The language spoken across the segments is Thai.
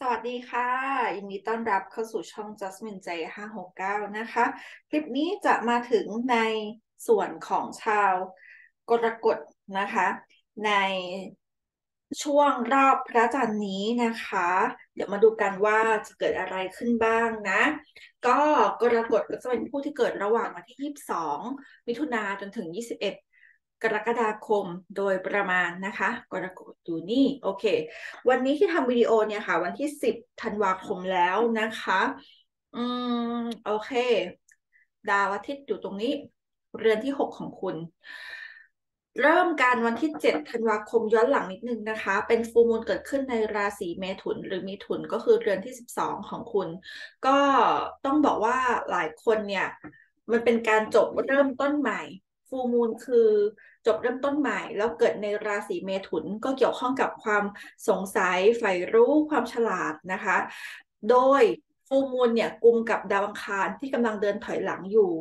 สวัสดีค่ะยินดีต้อนรับเข้าสู่ช่อง Jasmine J 569 นะคะ คลิปนี้จะมาถึงในส่วนของชาวกรกฎนะคะ ในช่วงรอบพระจันทร์นี้นะคะ เดี๋ยวมาดูกันว่าจะเกิดอะไรขึ้นบ้างนะ ก็กรกฎก็จะเป็นผู้ที่เกิดระหว่างวันที่ 22 มิถุนาจนถึง 21 กรกฎาคมโดยประมาณนะคะ กรกฎอยู่นี่โอเค วันนี้ที่ทำวิดีโอเนี่ยค่ะ วันที่สิบธันวาคมแล้วนะคะ อืมโอเค ดาวอาทิตย์อยู่ตรงนี้ เรือนที่หกของคุณ เริ่มการวันที่เจ็ดธันวาคมย้อนหลังนิดนึงนะคะ เป็นฟูมูลเกิดขึ้นในราศีเมถุนหรือมีถุนก็คือเรือนที่สิบสองของคุณ ก็ต้องบอกว่าหลายคนเนี่ย มันเป็นการจบเริ่มต้นใหม่ ฟูมูลคือจบเริ่มต้นใหม่ แล้วเกิดในราศีเมถุนก็เกี่ยวข้องกับความสงสัยใฝ่รู้ความฉลาดนะคะ โดยฟูมูลเนี่ยกุมกับดาวอังคารที่กำลังเดินถอยหลังอยู่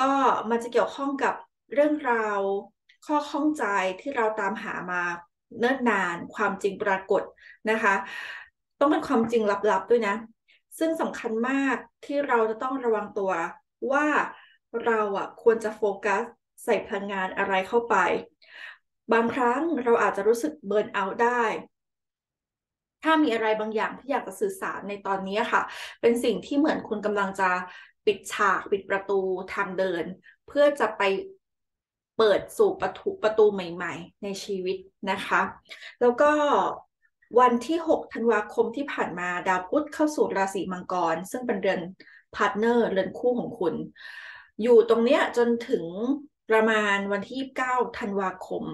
ก็มันจะเกี่ยวข้องกับเรื่องราวข้อข้องใจที่เราตามหามาเนิ่นนานความจริงปรากฏนะคะ ต้องเป็นความจริงลับๆด้วยนะ ซึ่งสำคัญมากที่เราจะต้องระวังตัวว่าเราอะควรจะโฟกัส ใส่พลังงานอะไรเข้าไป บางครั้งเราอาจจะรู้สึกเบิร์นเอาท์ได้ ถ้ามีอะไรบางอย่างที่อยากจะสื่อสารในตอนนี้ค่ะ เป็นสิ่งที่เหมือนคุณกำลังจะปิดฉากปิดประตูทางเดิน เพื่อจะไปเปิดสู่ประตูประตูใหม่ ๆ ในชีวิตนะคะ แล้วก็วันที่ 6 ธันวาคมที่ผ่านมาดาวพุธเข้าสู่ราศีมังกร ซึ่งเป็นเรือนpartner เรือนคู่ของคุณ อยู่ตรงเนี้ยจนถึง ประมาณวันที่29ธันวาคม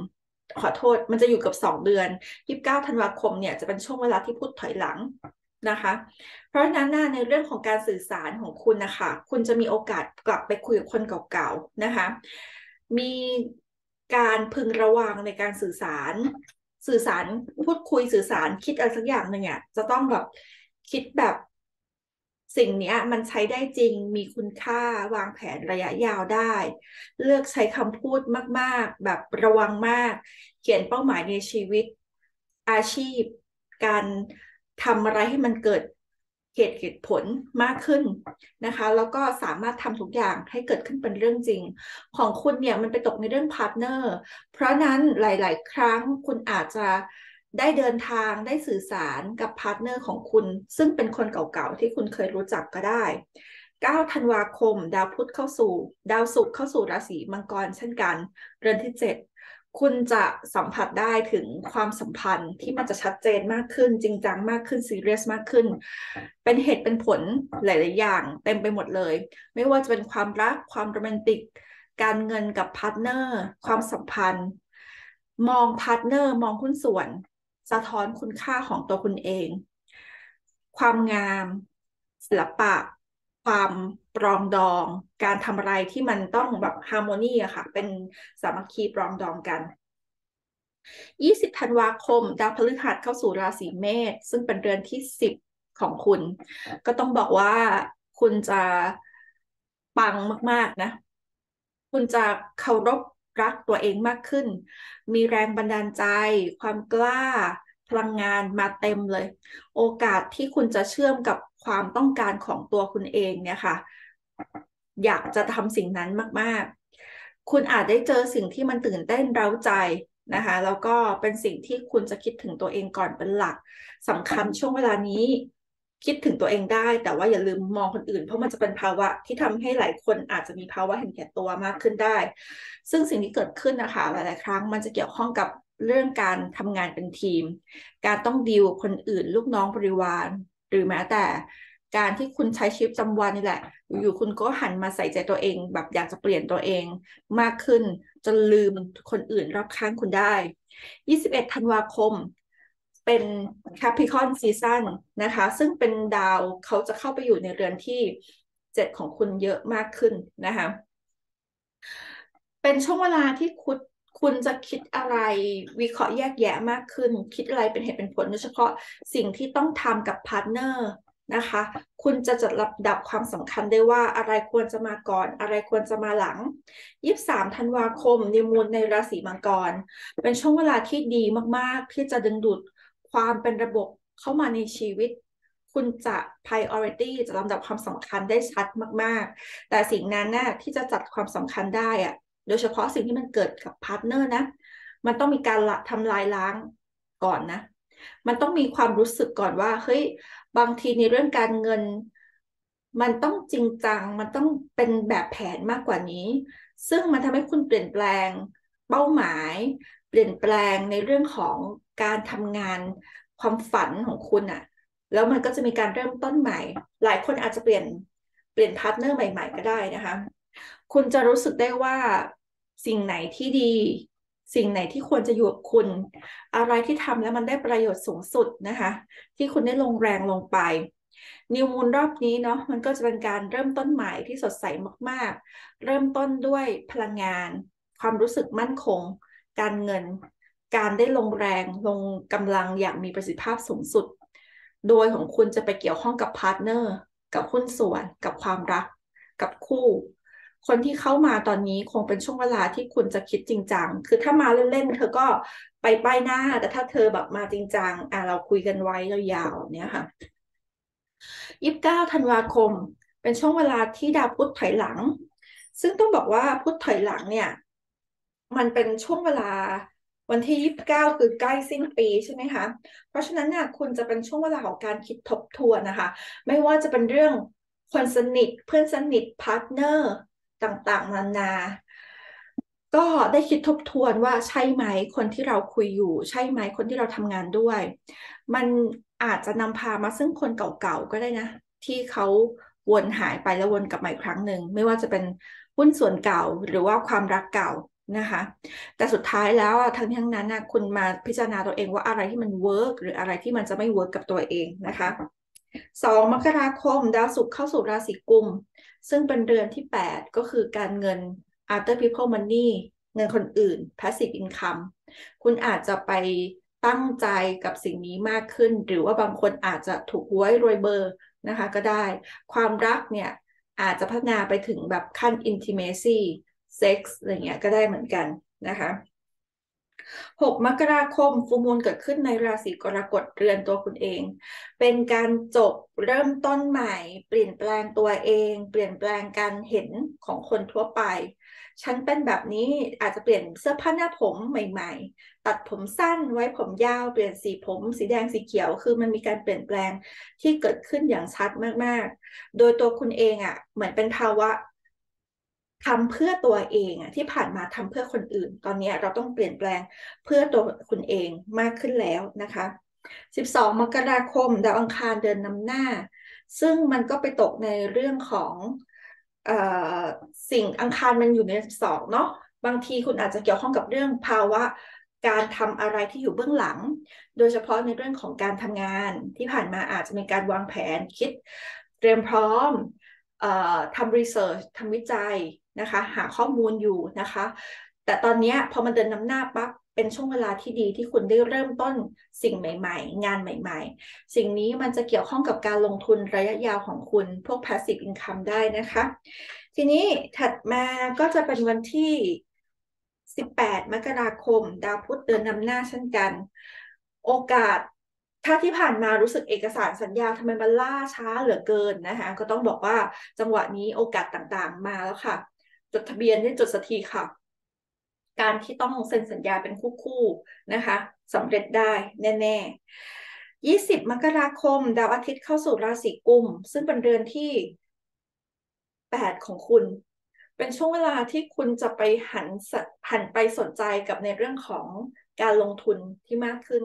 ขอโทษมันจะอยู่กับ 2 เดือน 29ธันวาคมเนี่ยจะเป็นช่วงเวลาที่พุธถอยหลังนะคะ เพราะฉะนั้นในเรื่องของการสื่อสารของคุณนะคะคุณจะมีโอกาสกลับไปคุยกับคนเก่าๆนะคะ มีการพึงระวังในการสื่อสาร สื่อสารพูดคุยสื่อสารคิดอะไรสักอย่างหนึ่งอะจะต้องแบบคิดแบบ สิ่งนี้มันใช้ได้จริงมีคุณค่าวางแผนระยะยาวได้ เลือกใช้คำพูดมาก ๆ แบบระวังมาก เขียนเป้าหมายในชีวิต อาชีพ การทำอะไรให้มันเกิดเหตุเหตุผลมากขึ้นนะคะ แล้วก็สามารถทำทุกอย่างให้เกิดขึ้นเป็นเรื่องจริง ของคุณเนี่ยมันไปตกในเรื่อง partner เพราะนั้นหลาย ๆ ครั้งคุณอาจจะ ได้เดินทางได้สื่อสารกับ partner ของคุณ ซึ่งเป็นคนเก่าๆ ที่คุณเคยรู้จักก็ได้ 9 ธันวาคม ดาวพุธเข้าสู่ ดาวศุกร์เข้าสู่ราศีมังกรเช่นกัน เรือนที่ 7 คุณจะสัมผัสได้ถึงความสัมพันธ์ที่มันจะชัดเจนมากขึ้น จริงจังมากขึ้นซีเรียสมากขึ้น เป็นเหตุเป็นผลหลาย ๆ อย่างเต็มไปหมดเลย ไม่ว่าจะเป็นความรักความโรแมนติก การเงินกับ partner ความสัมพันธ์มอง partner มองหุ้นส่วน สะท้อนคุณค่าของตัวคุณเอง ความงาม ศิลปะ ความปรองดอง การทำอะไรที่มันต้องแบบ harmony อะค่ะ เป็นสามัคคีปรองดองกัน 20ธันวาคม ดาวพฤหัสเข้าสู่ราศีเมษซึ่งเป็นเรือนที่ 10 ของคุณ ก็ต้องบอกว่าคุณจะปังมาก ๆ นะ คุณจะเคารพ รักตัวเองมากขึ้น มีแรงบันดาลใจ ความกล้า พลังงานมาเต็มเลย โอกาสที่คุณจะเชื่อมกับความต้องการของตัวคุณเองเนี่ยค่ะ อยากจะทำสิ่งนั้นมาก ๆ คุณอาจได้เจอสิ่งที่มันตื่นเต้นเร้าใจนะคะ แล้วก็เป็นสิ่งที่คุณจะคิดถึงตัวเองก่อนเป็นหลักสำคัญช่วงเวลานี้คิดถึงตัวเองได้ แต่ว่าอย่าลืมมองคนอื่น เพราะมันจะเป็นภาวะที่ทำให้หลายคนอาจจะมีภาวะเห็นแก่ตัวมากขึ้นได้ ซึ่งสิ่งที่เกิดขึ้นนะคะ หลาย ๆ ครั้งมันจะเกี่ยวข้องกับเรื่องการทำงานเป็นทีม การต้องดีลคนอื่น ลูกน้องบริวาร หรือแม้แต่การที่คุณใช้ชีวิตประจำวันนี่แหละ อยู่คุณก็หันมาใส่ใจตัวเอง แบบอยากจะเปลี่ยนตัวเองมากขึ้น จนลืมคนอื่นรอบข้างคุณได้ 21 ธันวาคม เป็น Capricorn Season นะคะ ซึ่งเป็นดาวเขาจะเข้าไปอยู่ในเรือนที่เจ็ดของคุณเยอะมากขึ้นนะคะ เป็นช่วงเวลาที่คุณคุณจะคิดอะไรวิเคราะห์แยกแยะมากขึ้น คิดอะไรเป็นเหตุเป็นผลโดยเฉพาะสิ่งที่ต้องทำกับ partner นะคะ คุณจะจัดลำดับความสำคัญได้ว่าอะไรควรจะมาก่อน อะไรควรจะมาหลัง 23 ธันวาคม new moon ในราศีมังกร เป็นช่วงเวลาที่ดีมากๆ ที่จะดึงดูดความเป็นระบบเข้ามาในชีวิต คุณจะ priority จะลำดับความสำคัญได้ชัดมาก ๆ แต่สิ่งนั้นน่ะที่จะจัดความสำคัญได้อะ โดยเฉพาะสิ่งที่มันเกิดกับ partner นะ มันต้องมีการละทำลายล้างก่อนนะ มันต้องมีความรู้สึกก่อนว่า เฮ้ย บางทีในเรื่องการเงิน มันต้องจริงจัง มันต้องเป็นแบบแผนมากกว่านี้ ซึ่งมันทำให้คุณเปลี่ยนแปลงเป้าหมาย เปลี่ยนแปลงในเรื่องของการทำงานความฝันของคุณอะแล้วมันก็จะมีการเริ่มต้นใหม่ หลายคนอาจจะเปลี่ยนเปลี่ยน partner ใหม่ ๆ ก็ได้นะคะ คุณจะรู้สึกได้ว่า สิ่งไหนที่ดี สิ่งไหนที่ควรจะอยู่กับคุณ อะไรที่ทำแล้วมันได้ประโยชน์สูงสุดนะคะ ที่คุณได้ลงแรงลงไป new moon รอบนี้เนาะมันก็จะเป็นการเริ่มต้นใหม่ที่สดใสมากๆ เริ่มต้นด้วยพลังงาน ความรู้สึกมั่นคง การเงิน การได้ลงแรงลงกำลังอย่างมีประสิทธิภาพสูงสุด โดยของคุณจะไปเกี่ยวข้องกับ partner กับหุ้นส่วน กับความรัก กับคู่ คนที่เข้ามาตอนนี้คงเป็นช่วงเวลาที่คุณจะคิดจริงจัง คือถ้ามาเล่นๆเธอก็ไปป้ายหน้า แต่ถ้าเธอแบบมาจริงจังอะเราคุยกันไว้ยาวๆเนี่ยค่ะยี่สิบเก้าธันวาคม เป็นช่วงเวลาที่ดาวพุธถอยหลัง ซึ่งต้องบอกว่าพุธถอยหลังเนี่ย มันเป็นช่วงเวลาวันที่ยี่สิบเก้าคือใกล้สิ้นปีใช่ไหมคะเพราะฉะนั้นเนี่ยคุณจะเป็นช่วงเวลาของการคิดทบทวนนะคะ ไม่ว่าจะเป็นเรื่องคนสนิทเพื่อนสนิท partner ต่างๆ นานา ก็ได้คิดทบทวนว่าใช่ไหมคนที่เราคุยอยู่ ใช่ไหมคนที่เราทำงานด้วย มันอาจจะนำพามาซึ่งคนเก่าๆก็ได้นะ ที่เขาวนหายไปแล้ววนกลับมาอีกครั้งหนึ่งไม่ว่าจะเป็นหุ้นส่วนเก่าหรือว่าความรักเก่านะคะ แต่สุดท้ายแล้วทั้งทั้งนั้นนะคุณมาพิจารณาตัวเองว่าอะไรที่มัน work หรืออะไรที่มันจะไม่ work กับตัวเองนะคะ สองมกราคม ดาวศุกร์เข้าสู่ราศีกุม ซึ่งเป็นเดือนที่ 8 ก็คือการเงิน other people money เงินคนอื่น passive income คุณอาจจะไปตั้งใจกับสิ่งนี้มากขึ้น หรือว่าบางคนอาจจะถูกหวยรวยเบอร์นะคะก็ได้ ความรักเนี่ย อาจจะพัฒนาไปถึงแบบขั้น intimacy sex อะไรเงี้ยก็ได้เหมือนกันนะคะ 6 มกราคมฟูมูลเกิดขึ้นในราศีกรกฎเรือนตัวคุณเอง เป็นการจบเริ่มต้นใหม่ เปลี่ยนแปลงตัวเอง เปลี่ยนแปลงการเห็นของคนทั่วไป ฉันเป็นแบบนี้อาจจะเปลี่ยนเสื้อผ้าหน้าผมใหม่ ๆ ตัดผมสั้นไว้ผมยาวเปลี่ยนสีผม สีแดงสีเขียวคือมันมีการเปลี่ยนแปลงที่เกิดขึ้นอย่างชัดมากๆ โดยตัวคุณเองอะ่ะเหมือนเป็นภาวะ ทำเพื่อตัวเองอะที่ผ่านมาทำเพื่อคนอื่น ตอนนี้เราต้องเปลี่ยนแปลงเพื่อตัวคุณเองมากขึ้นแล้วนะคะ 12 มกราคมดาวอังคารเดินนำหน้า ซึ่งมันก็ไปตกในเรื่องของอสิ่งอังคารมันอยู่ใน 12 เนาะบางทีคุณอาจจะเกี่ยวข้องกับเรื่องภาวะการทำอะไรที่อยู่เบื้องหลัง โดยเฉพาะในเรื่องของการทำงานที่ผ่านมาอาจจะมีการวางแผนคิดเตรียมพร้อมทำรีเสิร์ชทำวิจัย นะคะ หาข้อมูลอยู่นะคะ แต่ตอนนี้พอมันเดินนำหน้าปั๊บเป็นช่วงเวลาที่ดีที่คุณได้เริ่มต้นสิ่งใหม่ ๆ งานใหม่ ๆ สิ่งนี้มันจะเกี่ยวข้องกับการลงทุนระยะยาวของคุณ พวก passive income ได้นะคะ ทีนี้ถัดมาก็จะเป็นวันที่ 18 มกราคม ดาวพุธเดินนำหน้าเช่นกัน โอกาสถ้าที่ผ่านมารู้สึกเอกสารสัญญาทำไมมันล่าช้าเหลือเกินนะคะ ก็ต้องบอกว่าจังหวะนี้โอกาสต่างๆมาแล้วค่ะ จดทะเบียนได้จดสักทีค่ะ การที่ต้องเซ็นสัญญาเป็นคู่ๆนะคะสำเร็จได้แน่ๆ 20 มกราคม ดาวอาทิตย์เข้าสู่ราศีกุม ซึ่งเป็นเดือนที่ 8 ของคุณ เป็นช่วงเวลาที่คุณจะไปหันหันไปสนใจกับในเรื่องของการลงทุนที่มากขึ้น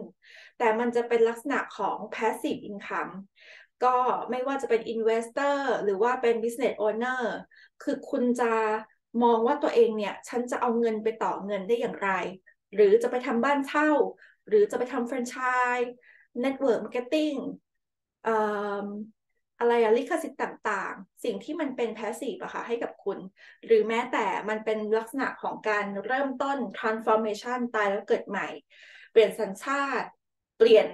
แต่มันจะเป็นลักษณะของ passive income ก็ไม่ว่าจะเป็น investor หรือว่าเป็น business owner คือคุณจะ มองว่าตัวเองเนี่ยฉันจะเอาเงินไปต่อเงินได้อย่างไร หรือจะไปทำบ้านเช่า หรือจะไปทำแฟรนไชส์ network marketing อะไรอะลิขสิทธิ์ต่างๆ สิ่งที่มันเป็น passive อะค่ะให้กับคุณ หรือแม้แต่มันเป็นลักษณะของการเริ่มต้น transformation ตายแล้วเกิดใหม่ เปลี่ยนสัญชาติ เปลี่ยน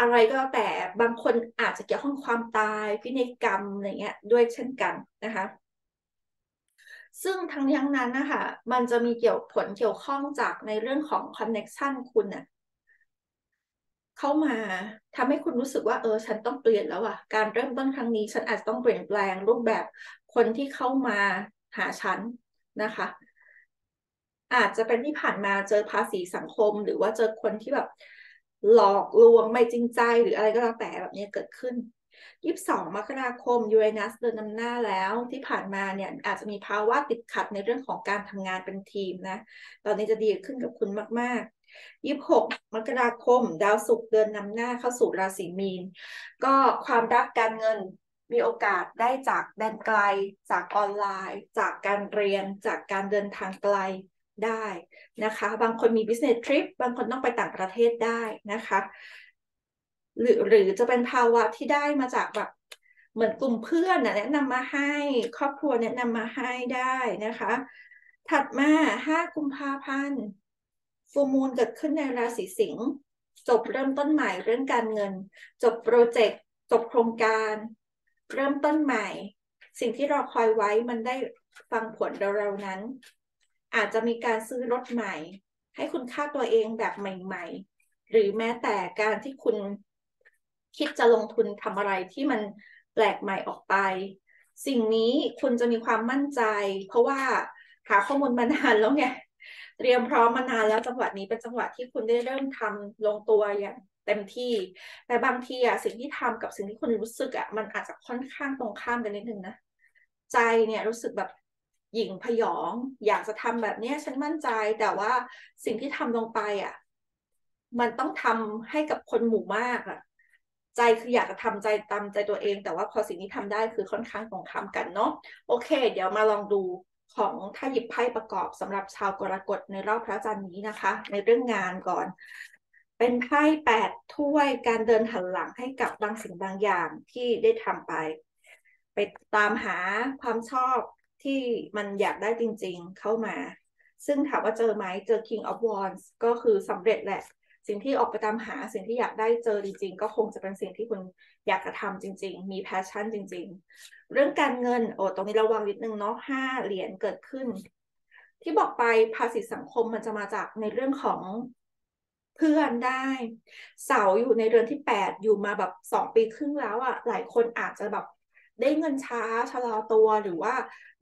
อะไรก็แล้วแต่บางคนอาจจะเกี่ยวข้องความตายพินัยกรรมอะไรเงี้ยด้วยเช่นกันนะคะ ซึ่งทั้งนี้ทั้งนั้นนะคะมันจะมีเกี่ยวผลเกี่ยวข้องจากในเรื่องของ connection คุณน่ะเข้ามาทำให้คุณรู้สึกว่าเออฉันต้องเปลี่ยนแล้วอะการเริ่มต้นครั้งนี้ฉันอาจจะต้องเปลี่ยนแปลงรูปแบบคนที่เข้ามาหาฉันนะคะ อาจจะเป็นที่ผ่านมาเจอภาษีสังคม หรือว่าเจอคนที่แบบหลอกลวงไม่จริงใจหรืออะไรก็แล้วแต่แบบนี้เกิดขึ้น 22 มกราคมยูเรนัสเดินนำหน้าแล้วที่ผ่านมาเนี่ยอาจจะมีภาวะติดขัดในเรื่องของการทำงานเป็นทีมนะ ตอนนี้จะดีขึ้นกับคุณมาก ๆ26 มกราคม ดาวศุกร์เดินนำหน้าเข้าสู่ราศีมีน ก็ความรักการเงินมีโอกาสได้จากแดนไกล จากออนไลน์ จากการเรียน จากการเดินทางไกลได้นะคะ บางคนมี business trip บางคนต้องไปต่างประเทศได้นะคะ หรือหรือจะเป็นภาวะที่ได้มาจากแบบเหมือนกลุ่มเพื่อนแนะนำมาให้ครอบครัวแนะนำมาให้ได้นะคะ ถัดมาห้ากุมภาพันธ์ฟูมูลเกิดขึ้นในราศีสิงห์จบเริ่มต้นใหม่เรื่องการเงิน จบโปรเจกต์จบโครงการ เริ่มต้นใหม่ สิ่งที่เรอคอยไว้มันได้ฟังผลเร็วๆนั้น อาจจะมีการซื้อรถใหม่ ให้คุณค่าตัวเองแบบใหม่ ๆ หรือแม้แต่การที่คุณ คิดจะลงทุนทำอะไรที่มันแปลกใหม่ออกไป สิ่งนี้คุณจะมีความมั่นใจ เพราะว่าหาข้อมูลมานานแล้วไงเตรียมพร้อมมานานแล้วจังหวะนี้เป็นจังหวะที่คุณได้เริ่มทำลงตัวอย่างเต็มที่ แต่บางทีอะสิ่งที่ทำกับสิ่งที่คุณรู้สึกอะมันอาจจะค่อนข้างตรงข้ามกันนิดนึงนะใจเนี่ยรู้สึกแบบหยิ่งพยอง อยากจะทำแบบนี้ฉันมั่นใจแต่ว่าสิ่งที่ทำลงไปอะมันต้องทำให้กับคนหมู่มากอะ ใจคืออยากจะทำใจตามใจตัวเอง แต่ว่าพอสิ่งนี้ทำได้คือค่อนข้างตรงข้ามกันเนาะโอเค เดี๋ยวมาลองดูของถ้าหยิบไพ่ประกอบสำหรับชาวกรกฎในรอบพระจันทร์นี้นะคะ ในเรื่องงานก่อน เป็นไพ่แปดถ้วยการเดินหันหลังให้กับบางสิ่งบางอย่างที่ได้ทำไป ไปตามหาความชอบที่มันอยากได้จริงๆเข้ามา ซึ่งถามว่าเจอไหมเจอ King of Wands ก็คือสำเร็จแหละ สิ่งที่ออกไปตามหาสิ่งที่อยากได้เจอจริงๆ ก็คงจะเป็นสิ่งที่คุณอยากจะทำจริง ๆ มีแพชชั่นจริง ๆ เรื่องการเงินโอ้ตรงนี้ระวังนิดนึงเนาะห้าเหรียญเกิดขึ้น ที่บอกไปภาษีสังคมมันจะมาจากในเรื่องของเพื่อนได้ เสาอยู่ในเรือนที่แปดอยู่มาแบบสองปีครึ่งแล้วอะ่ะ หลายคนอาจจะแบบได้เงินช้าชะลอตัวหรือว่า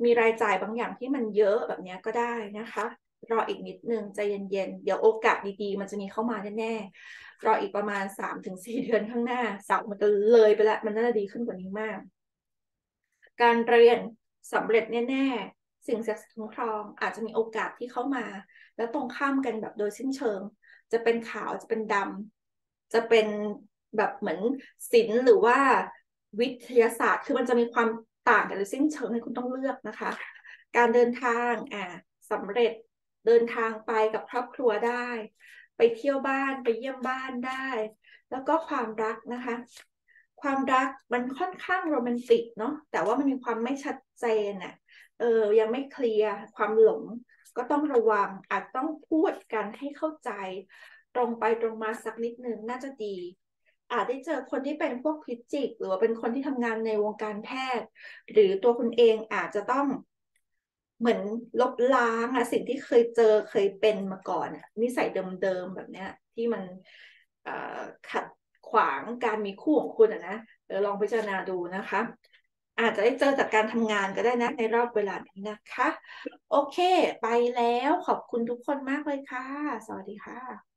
มีรายจ่ายบางอย่างที่มันเยอะแบบนี้ก็ได้นะคะ รออีกนิดนึงใจเย็นๆ เดี๋ยวโอกาสดีๆ มันจะมีเข้ามาแน่ๆ รออีกประมาณสามถึงสี่เดือนข้างหน้าเสามันจะเลยไปล้วมันน่าจะดีขึ้นกว่านี้มาก การเรียนสำเร็จแน่ๆ สิ่งศักดิ์สิทธิ์คุ้มครองอาจจะมีโอกาสที่เข้ามา แล้วตรงข้ามกันแบบโดยสิ้นเชิง จะเป็นขาวจะเป็นดำจะเป็นแบบเหมือนศิลป์หรือว่าวิทยาศาสตร์ คือมันจะมีความต่างกันโดยสิ้นเชิงให้คุณต้องเลือกนะคะ การเดินทางอ่าสำเร็จ เดินทางไปกับครอบครัวได้ ไปเที่ยวบ้านไปเยี่ยมบ้านได้ แล้วก็ความรักนะคะ ความรักมันค่อนข้างโรแมนติกเนาะแต่ว่ามันมีความไม่ชัดเจนอะ่ะเออยังไม่เคลียร์ความหลงก็ต้องระวังอาจต้องพูดกันให้เข้าใจ ตรงไปตรงมาสักนิดนึงน่าจะดี อาจได้เจอคนที่เป็นพวกพิจิก หรือว่าเป็นคนที่ทำงานในวงการแพทย์ หรือตัวคุณเองอาจจะต้อง เหมือนลบล้างอะสิ่งที่เคยเจอเคยเป็นมาก่อนอะนิสัยเดิมๆแบบเนี้ย ที่มันขัดขวางการมีคู่ของคุณอะนะเดี๋ยวลองพิจารณาดูนะคะ อาจจะได้เจอจากการทำงานก็ได้นะ ในรอบเวลานี้นะคะ โอเค ไปแล้วขอบคุณทุกคนมากเลยค่ะ สวัสดีค่ะ